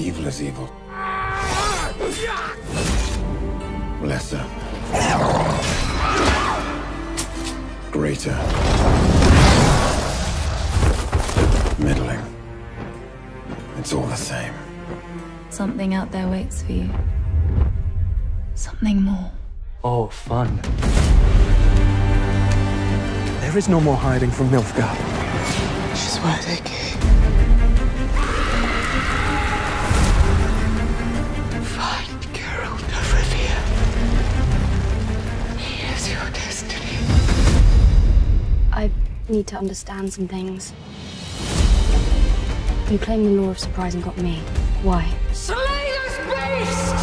Evil is evil. Lesser. Greater. Middling. It's all the same. Something out there waits for you. Something more. Oh, fun. There is no more hiding from Nilfgaard. She's where they came. Need to understand some things. You claim the law of surprise and got me. Why? Slay this beast!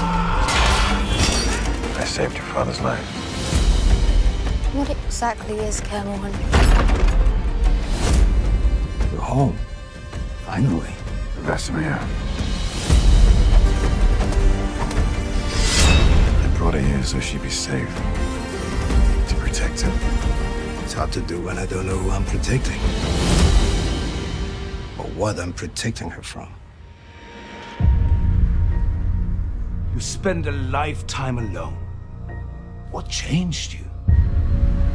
I saved your father's life. What exactly is Kaer Morhen? You're home. Finally. the best Vesemir. I brought her here so she'd be safe. To protect her. It's hard to do when I don't know who I'm protecting. Or what I'm protecting her from. You spend a lifetime alone. What changed you?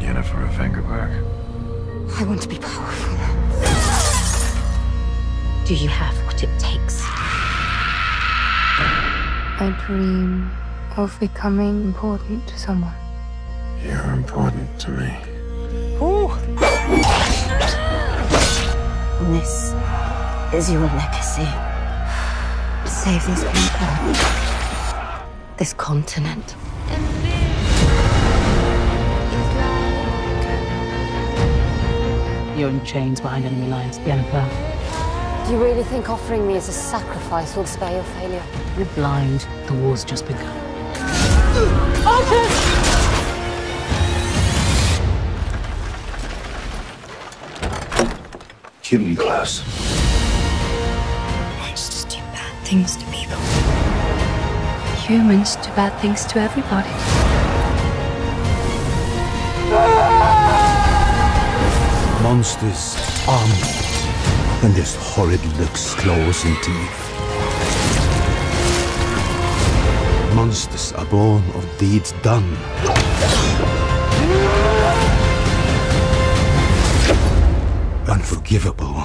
Yennefer of Vengerberg. I want to be powerful. Do you have what it takes? I dream of becoming important to someone. You're important to me. Is your legacy. Save these people. This continent. You're in chains behind enemy lines, Yennefer. Do you really think offering me as a sacrifice will spare your failure? You're blind. The war's just begun. Keep me close. Things to people. Humans do bad things to everybody. Monsters are more than just horrid looks, claws, and teeth. Monsters are born of deeds done. Unforgivable.